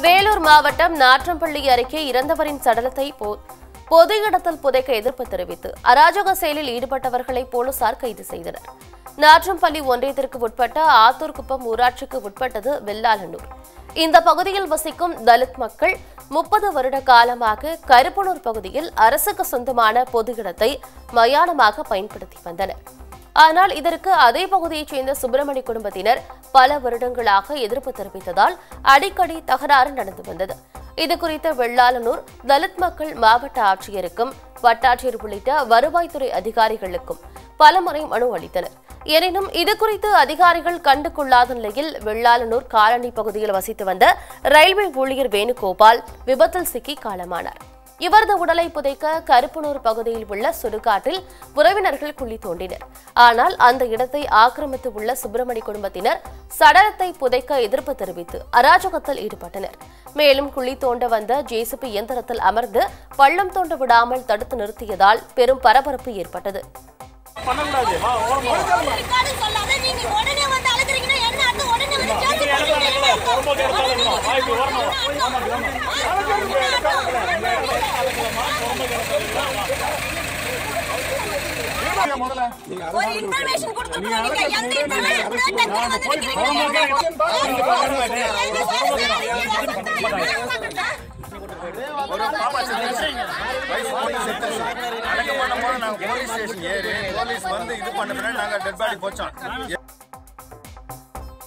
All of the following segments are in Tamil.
வேலூர் மாவட்டம் நாற்றம்பள்ளி அருகே இறந்தவரின் சடலத்தை பொ- பொது இடத்தில் புதைக்க எதிர்ப்பு தெரிவித்து அராஜக செயலில் ஈடுபட்டவர்களை போலீசார் கைது செய்தனர். நாற்றம்பள்ளி ஒன்றியத்திற்கு உட்பட்ட ஆத்தூர்குப்பம் ஊராட்சிக்கு உட்பட்டது வெள்ளாலனூர் இந்த பகுதியில் வசிக்கும் தலித் மக்கள் முப்பது வருட காலமாக கருப்பனூர் பகுதியில் அரசுக்கு சொந்தமான பொது இடத்தை மயானமாக பயன்படுத்தி வந்தனர். ஆனால் இதற்கு அதே பகுதியைச் சேர்ந்த சுப்பிரமணி குடும்பத்தினர் பல வருடங்களாக எதிர்ப்பு தெரிவித்ததால் அடிக்கடி தகராறு நடந்து வந்தது. இதுகுறித்து வெள்ளாளனூர் தலித் மக்கள் மாவட்ட ஆட்சியருக்கும் வட்டாட்சியர் உள்ளிட்ட வருவாய்த்துறை அதிகாரிகளுக்கும் பலமுறை மனு அளித்தனர். எனினும் இதுகுறித்து அதிகாரிகள் கண்டு கொள்ளாத நிலையில் வெள்ளாளனூர் காலனி பகுதியில் வசித்து வந்த ரயில்வே ஊழியர் வேணுகோபால் விபத்தில் சிக்கி காலமானார். இவரது உடலை புதைக்க கருப்பனூர் பகுதியில் உள்ள சுடுகாட்டில் உறவினர்கள் குழி தோண்டினர். ஆனால் அந்த இடத்தை ஆக்கிரமித்து உள்ள சுப்பிரமணி குடும்பத்தினர் சடலத்தை புதைக்க எதிர்ப்பு தெரிவித்து அராஜகத்தில் ஈடுபட்டனர். மேலும் குழி தோண்ட வந்த ஜேசிபி இயந்திரத்தில் அமர்ந்து பள்ளம் தோண்ட விடாமல் தடுத்து நிறுத்தியதால் பெரும் பரபரப்பு ஏற்பட்டது. உடனே ஒரு இன்ஃபர்மேஷன் கொடுத்துருக்கோம் நீங்க எந்த இன்ஃபர்மேஷன் டக்குனு வந்து அடக்கம் பண்ணும்போது நாங்க போலீஸ் ஸ்டேஷன் ஏறி போலீஸ் வந்து இது பண்ண பின்னாடி நாங்க டெட் பாடி போச்சோம்.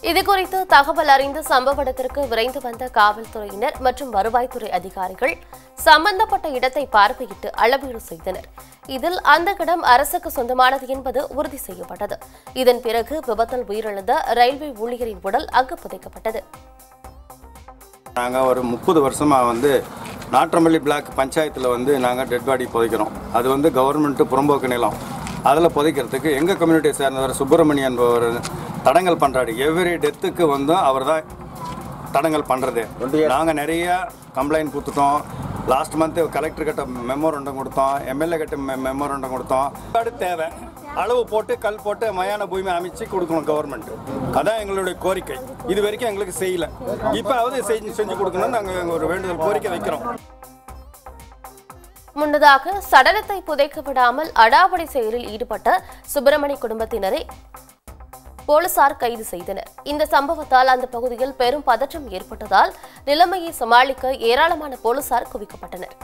இதுகுறித்து தகவல் அறிந்து சம்பவ இடத்திற்கு விரைந்து வந்த காவல்துறையினர் மற்றும் வருவாய்த்துறை அதிகாரிகள் சம்பந்தப்பட்ட இடத்தை பார்வையிட்டு அளவீடு செய்தனர். இதில் அந்த இடம் அரசுக்கு சொந்தமானது என்பது உறுதி செய்யப்பட்டது. இதன் பிறகு விபத்தில் உயிரிழந்த ரயில்வே ஊழியரின் உடல் அங்கு புதைக்கப்பட்டது. நாங்கள் ஒரு முப்பது வருஷமாக வந்து நாற்றம்பள்ளி பிளாக் பஞ்சாயத்தில் வந்து நாங்கள் டெட் பாடி புதைக்கிறோம். அது வந்து கவர்மெண்ட்டு புறம்போக்கு நிலம். அதில் புதைக்கிறதுக்கு எங்கள் கம்யூனிட்டியை சேர்ந்தவர் சுப்பிரமணியன் என்பவர் தடங்கல் பண்ணுறாரு எவ்ரி டெத்துக்கு வந்து அவர் தான் தடங்கல் பண்ணுறது நாங்கள் நிறைய கம்ப்ளைண்ட் கொடுத்துட்டோம். லாஸ்ட் மந்த்து கலெக்டர் கிட்ட மெமோரண்டம் கொடுத்தோம். எம்எல்ஏ கிட்ட மெமோரண்டம் கொடுத்தோம். அது தேவை. அளவு போட்டு கல் போட்டு மயான பூமி அமைச்சு கொடுக்கணும் கவர்மெண்ட் அதான் எங்களுடைய கோரிக்கை. இது வரைக்கும் எங்களுக்கு செய்யல. இப்போவது செஞ்சு செஞ்சு கொடுக்கணும்னு நாங்கள் ஒரு வேண்டுதல் கோரிக்கை வைக்கிறோம். முன்னதாக சடலத்தை புதைக்க விடாமல் அடாவடி செயலில் ஈடுபட்ட சுப்பிரமணி குடும்பத்தினரை போலீசார் கைது செய்தனர். இந்த சம்பவத்தால் அந்த பகுதியில் பெரும் பதற்றம் ஏற்பட்டதால் நிலைமையை சமாளிக்க ஏராளமான போலீசார் குவிக்கப்பட்டனர்.